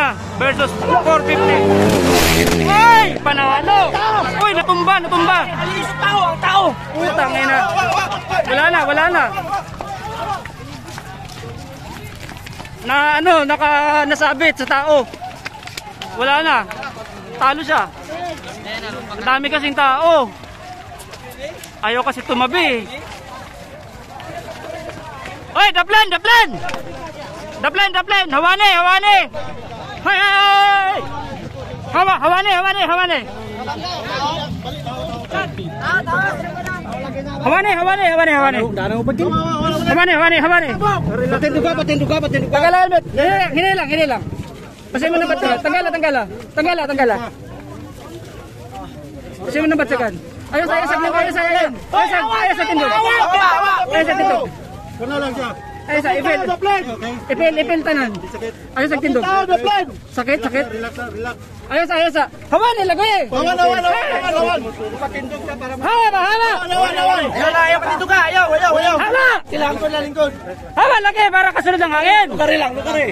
na versus 450. Ay! Panalo! Uy, natumba, natumba! Alis tao, ang tao. Putang ina. Wala na, wala na. Na ano, naka nasabit sa tao. Wala na. Talo siya. Ang dami kasing tao. Ayaw kasi tumabi. Oy, daplan, daplan! Daplan, daplan! Hawane, hawane! Hay, hay, hay! Hawa, hawane, hawane, hawane! Hawane, hawane, hawane, hawane! Hawane, hawane, hawane! Patinduga, patinduga, patinduga. Tanggal ang helmet! Hinilang, hinilang, hinilang! Pasay mo ng batsagan. Tanggala, tanggala. Tanggala, tanggala. Pasay mo ng batsagan. Ayos, ayos, ayos, ayos, ayos, ayos, ayos, ayos, sa tindog. Ayos sa tindog. Kuno lang siya. Ayos sa ipil. Ipil, ipil tanan. Ayos sa tindog. Sakit, sakit. Na. Ayos, ayos sa. Hawan, nilagay eh. Awan, awan, awan, awan. Patindog ka para Hawa hawa. Awan, awan. Ayaw na, ayaw, patinduga. Ayaw, ayaw, ayaw. Hawa. Kailangan ko na lingkod. Hawa, lagi para kasunod ang hangin. Lukari lang, lukari.